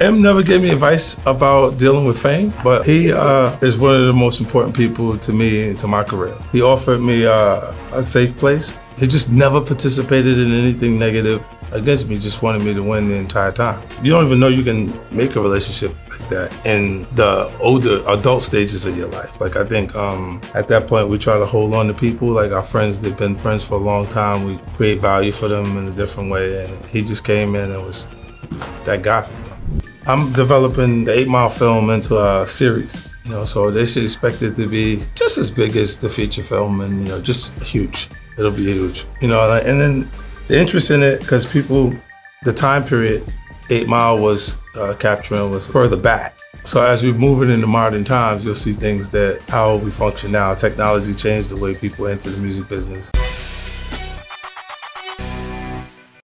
Em never gave me advice about dealing with fame, but he uh, is one of the most important people to me and to my career. He offered me uh, a safe place. He just never participated in anything negative against me, just wanted me to win the entire time. You don't even know you can make a relationship like that in the older adult stages of your life. Like I think um, at that point we try to hold on to people, like our friends that have been friends for a long time. We create value for them in a different way, and he just came in and was that guy for me. I'm developing the Eight Mile film into a series. You know, so they should expect it to be just as big as the feature film, and you know, just huge. It'll be huge. You know, and then the interest in it because people, the time period, Eight Mile was uh, capturing was further back. So as we move it into modern times, you'll see things that how we function now. Technology changed the way people enter the music business.